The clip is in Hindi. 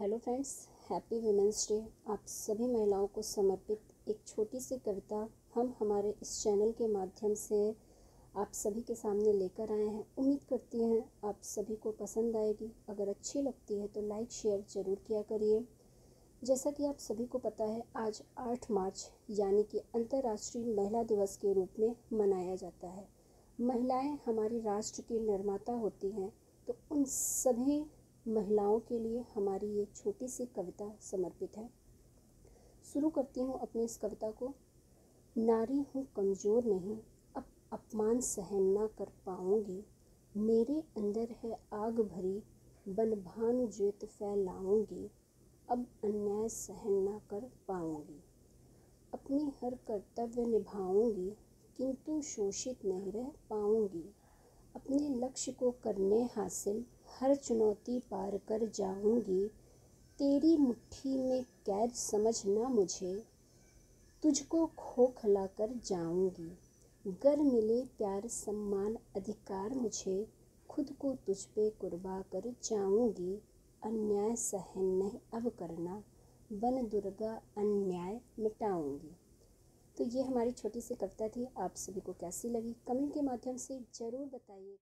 Hello friends, happy women's day. आप सभी महिलाओं को समर्पित एक छोटी सी कविता हम हमारे इस चैनल के माध्यम से आप सभी के सामने लेकर आए हैं। उम्मीद करती हैं आप सभी को पसंद आएगी। अगर अच्छी लगती है तो लाइक, शेयर ज़रूर किया करिए। जैसा कि आप सभी को पता है, आज 8 मार्च, यानी कि अंतर्राष्ट्रीय महिला दिवस के रूप में मनाया जाता है। महिलाएँ हमारी राष्ट्र की निर्माता होती हैं तो उन सभी महिलाओं के लिए हमारी ये छोटी सी कविता समर्पित है। शुरू करती हूँ अपनी इस कविता को। नारी हूँ कमज़ोर नहीं, अब अपमान सहन ना कर पाऊँगी। मेरे अंदर है आग भरी बल भानु ज्योत फैलाऊँगी। अब अन्याय सहन ना कर पाऊँगी। अपनी हर कर्तव्य निभाऊँगी, किंतु शोषित नहीं रह पाऊँगी। अपने लक्ष्य को करने हासिल, हर चुनौती पार कर जाऊँगी। तेरी मुट्ठी में कैद समझना मुझे, तुझको खोखला कर जाऊँगी। गर मिले प्यार, सम्मान, अधिकार मुझे, खुद को तुझ पे कुर्बा कर जाऊँगी। अन्याय सहन नहीं, अब करना। बन दुर्गा, अन्याय मिटाऊँगी। तो ये हमारी छोटी सी कविता थी। आप सभी को कैसी लगी? कमेंट के माध्यम से ज़रूर बताइए।